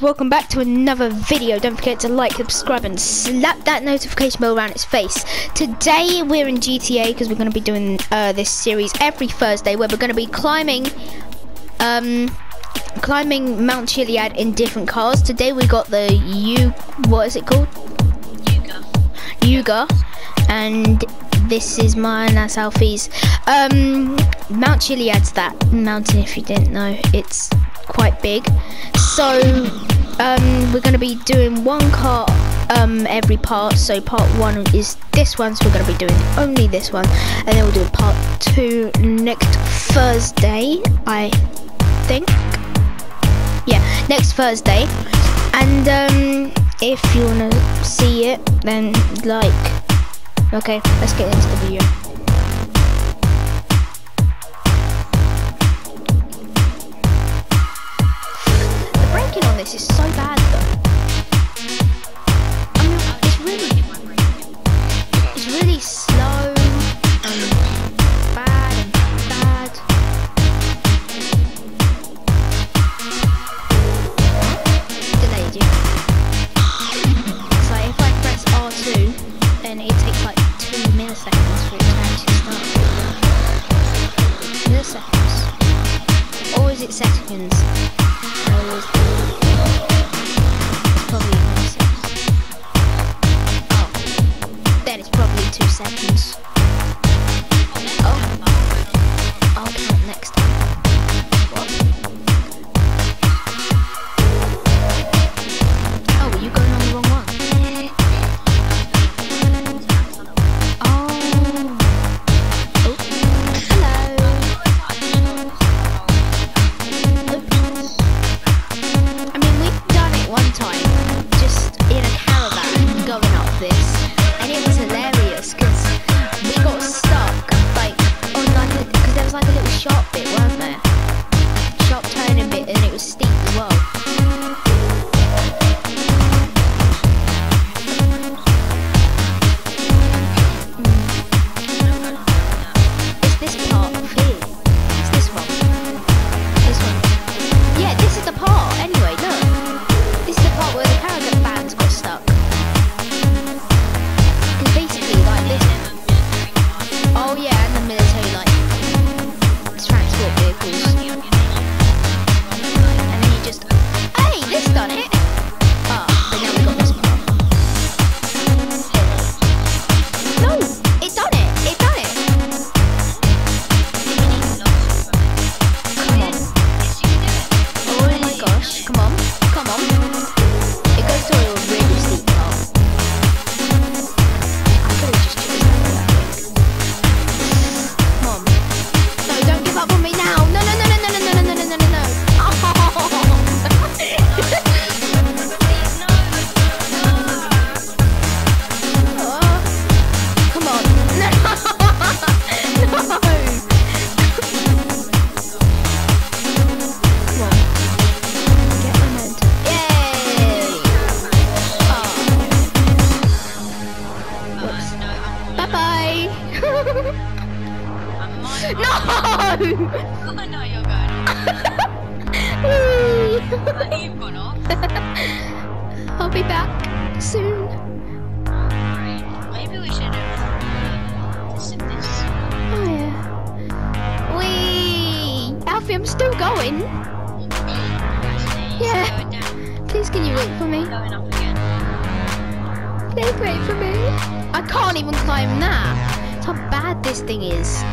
welcome back to another video. Don't forget to like subscribe and slap that notification bell around its face. Today we're in gta because we're going to be doing uh, this series every thursday where we're going to be climbing um climbing mount chiliad in different cars. Today we got the u what is it called? Youga. youga. And this is mine that's alfie's. Um mount chiliad's that mountain if you didn't know. It's quite big. So um, we're going to be doing one car um, every part. So part one is this one so we're going to be doing only this one. And then we'll do part two next Thursday I think. Yeah next Thursday. And um, if you want to see it then like. Okay let's get into the video working on this is so. I know you're going Whee! on. You've gone off. I'll be back soon. Maybe we should have this. this. Oh yeah. Whee! Alfie, I'm still going. Yeah. Please can you wait for me? Going up again. Please wait for me. I can't even climb that. That's how bad this thing is.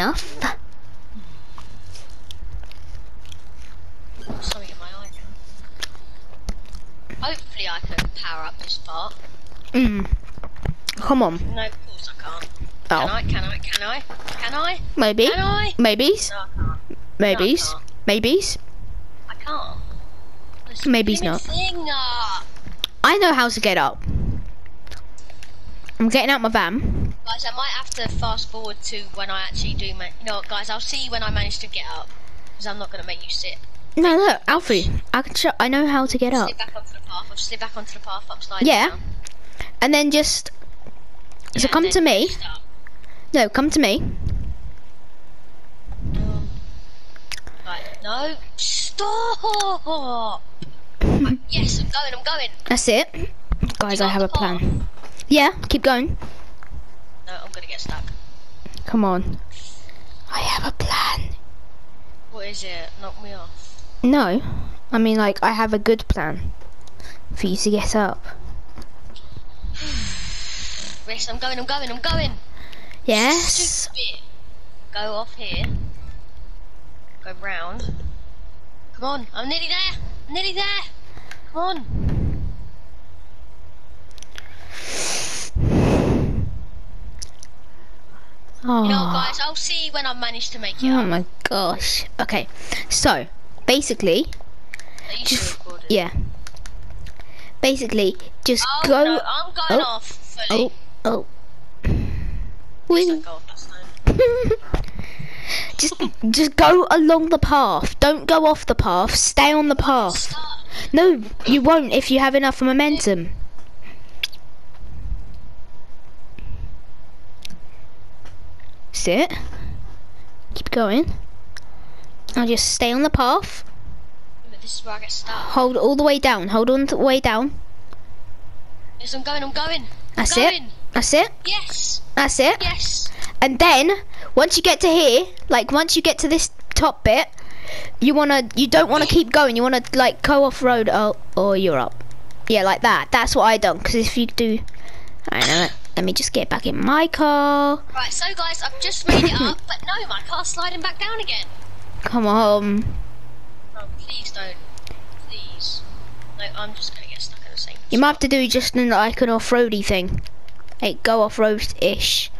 Enough. In my eye. Hopefully I can power up this part. Mm. Come on. No, of course I can't. Oh. Can I? Can I? Can I? Can I? Maybe. Can I? Maybes. No, I can't. Maybes. can't. Maybes. I can't. This Maybe not. Up. I know how to get up. I'm getting out my van. Guys, I might have to fast forward to when I actually do my. You know what, guys? I'll see you when I manage to get up. Because I'm not going to make you sit. No, look, Alfie. I can. Show, I know how to get up. Slip back onto the path. I'll slip back onto the path. I'm sliding Yeah. down. And then just. So Yeah, come then to me. No, come to me. Um, Right, no. Stop! Yes, I'm going, I'm going. That's it. Guys, I have a plan. Yeah, keep going. No, I'm gonna get stuck. Come on. I have a plan. What is it? Knock me off. No, I mean like I have a good plan for you to get up. Yes, I'm going, I'm going, I'm going. Yes. Stupid. Go off here. Go round. Come on, I'm nearly there. I'm nearly there. Come on. Oh. You know guys? I'll see when I manage to make it Oh up. my gosh. Okay. So, basically, still yeah. Basically, just Oh, go. no, I'm going oh, off fully. Oh, oh. Please Wee. don't go off this time. just, just go along the path. Don't go off the path. Stay on the path. No, you won't if you have enough momentum. Sit. Keep going. Now just stay on the path. This is where I get stuck. Hold all the way down. Hold on the way down. Yes, I'm going, I'm going. That's I'm it. going. That's it. Yes, That's it. yes. And then once you get to here, like once you get to this top bit, you wanna you don't wanna keep going. You wanna like go off road or or you're up. Yeah, like that. That's what I done. Because if you do, I don't know. Let me just get back in my car. Right, so guys, I've just made it up, but no, my car's sliding back down again. Come on. Oh, please don't. Please. No, I'm just gonna get stuck in the same You might have to do just an, like an off-roady thing. Like go off-road-ish.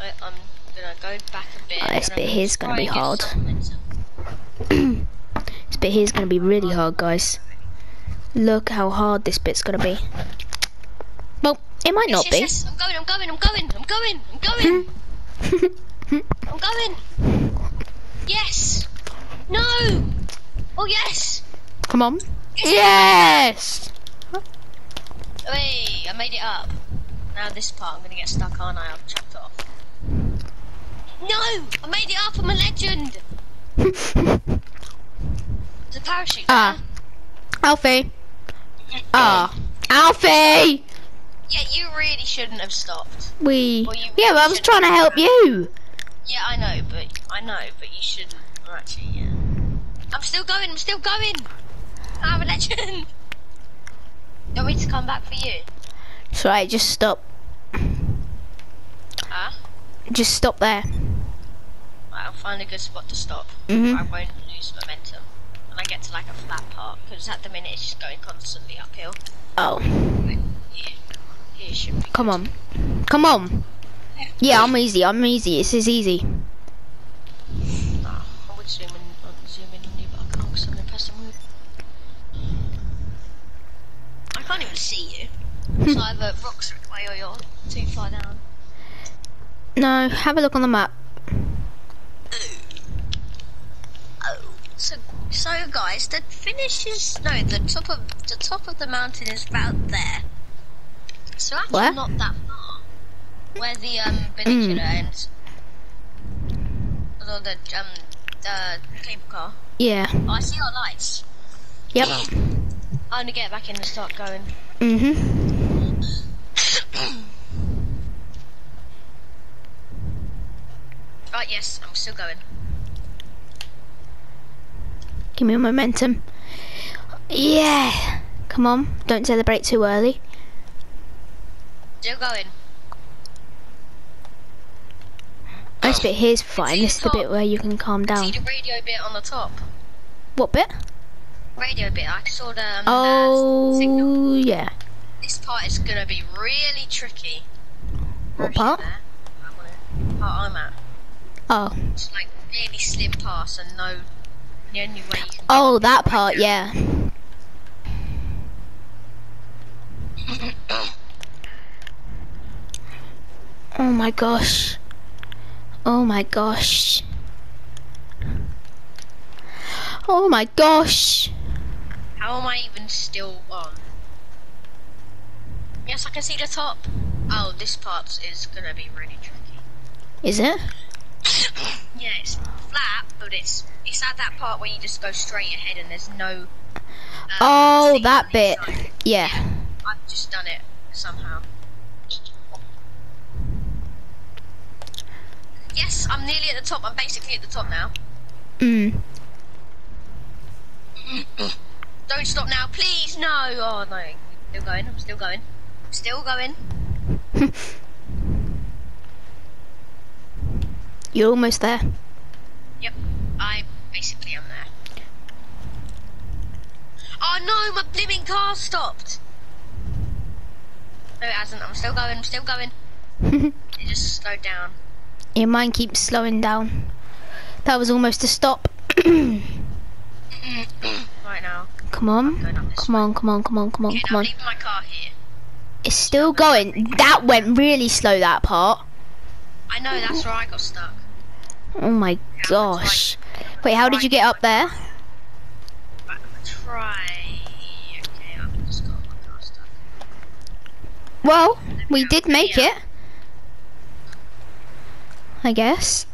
I'm gonna go back a bit. Oh, this bit here's gonna gonna be hard. get some momentum. This bit here's gonna be really hard, guys. Look how hard this bit's gonna be. It might not yes, be. yes, yes, I'm going, I'm going, I'm going, I'm going, I'm going, I'm going. Yes. No. Oh yes. Come on. Yes. Hey, I made it up. Now this part I'm gonna get stuck, aren't I? I'll chop it off. No! I made it up, I'm a legend! There's a parachute Ah. Alfie. Ah. Alfie. Yeah, you really shouldn't have stopped. We. Well, Yeah, but I was trying to help you. Yeah, I know, but I know, but you shouldn't. Or actually, yeah. I'm still going, I'm still going! I'm a legend! You want me to come back for you? It's right. Just stop. Huh? Just stop there. Right, I'll find a good spot to stop. Mhm. I won't lose momentum. And I get to like a flat part, because at the minute it's just going constantly uphill. Oh. Here, here should be Come on. Come on. Yeah, I'm easy. I'm easy. This is easy. I would zoom in, zoom in on you, but I can't because I'm in person mode. I can't even see you. It's either rocks away or you're too far down. No, have a look on the map. Oh. oh, so so guys, the finish is no, the top of the top of the mountain is about there. So actually Where? not that far. Where the um peninsula ends. Or the um the cable car. Yeah. Oh, I see our lights. Yep. I'm gonna get back in and start going. Mm-hmm. Right, yes, I'm still going. Give me momentum. Yeah. Come on. Don't celebrate too early. Still going. This bit here's fine. This is the the bit where you can calm down. See the radio bit on the top. What bit? Radio bit. I saw the um, uh, signal. Oh, yeah. This part is gonna be really tricky. What part? There. I wanna- Part I'm at. Oh. It's like really slim pass and no. The only way you can. Oh, that part, yeah. Oh my gosh. Oh my gosh. Oh my gosh. How am I even still on? Yes, I can see the top. Oh, this part is gonna be really tricky. Is it? Yeah, it's flat, but it's it's at that part where you just go straight ahead and there's no. Um, Oh, that bit. inside. Yeah. I've just done it somehow. Yes, I'm nearly at the top. I'm basically at the top now. Mm. Don't stop now, please. No. Oh no. Still going. I'm still going. I'm still going. You're almost there. Yep. I basically am there. Oh no, my blimmin' car stopped. No, it hasn't. I'm still going. I'm still going. It just slowed down. Your mind keeps slowing down. That was almost a stop. right now. come on. Going up this Come on, come on, come on, come on, Okay, come on. leaving my car here. It's still going. That went really slow, that part. I know that's where I got stuck. Oh my gosh. Wait, how did you get up there? Right, try. Okay, I've just got my car stuck. Well, we did make it. I guess.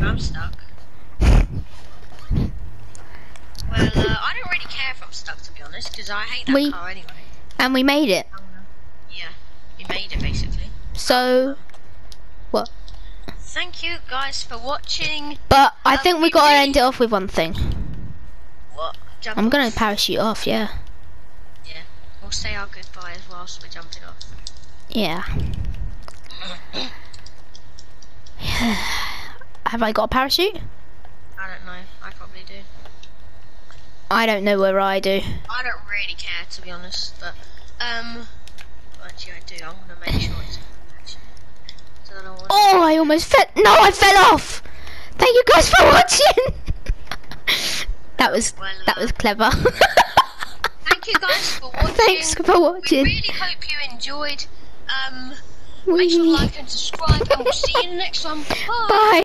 I'm stuck. Well, uh, I don't really care if I'm stuck to be honest, because I hate that We- car anyway. And we made it. Yeah, we made it basically. So, what? Thank you guys for watching. but I Uh, think we gotta end it off with one thing. What? Jump I'm gonna parachute off, yeah. Yeah. We'll say our goodbyes whilst we're jumping off. Yeah. Have I got a parachute? I don't know. I probably do. I don't know where I do. I don't really care to be honest, but um, actually I do. I'm gonna make sure it's actually. So I. Oh, I almost fell. No, I fell off. Thank you guys for watching. that was Well, that uh, was clever. Thank you guys for watching. Thanks for We really hope you enjoyed. Um, make sure to like and subscribe, and we'll see you in the next one. Bye. Bye.